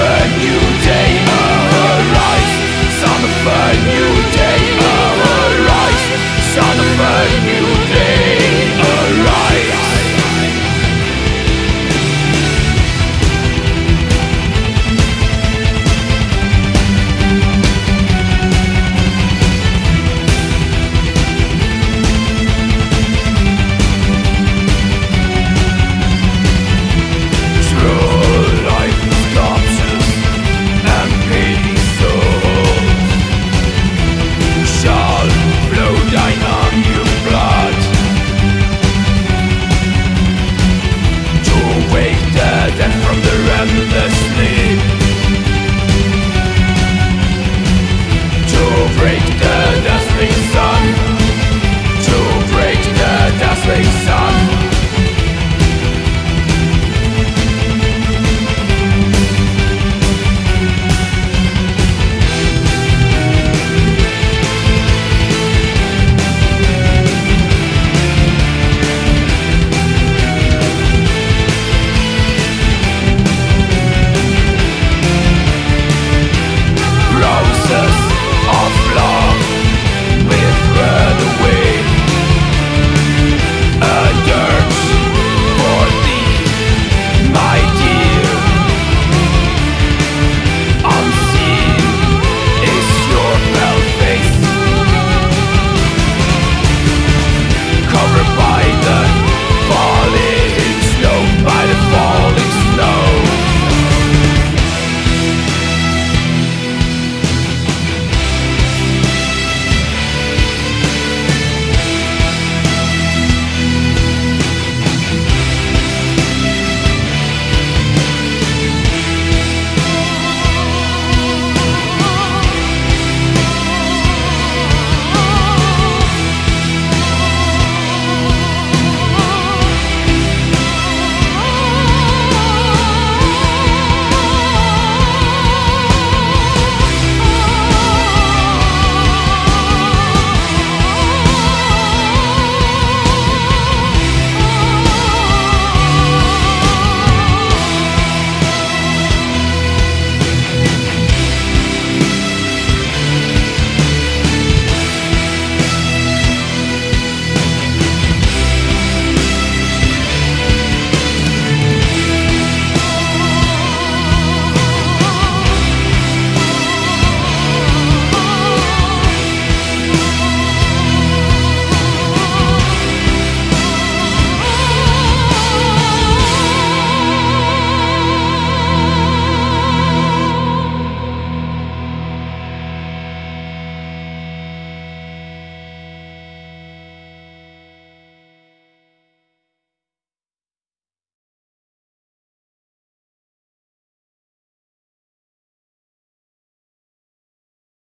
a new day.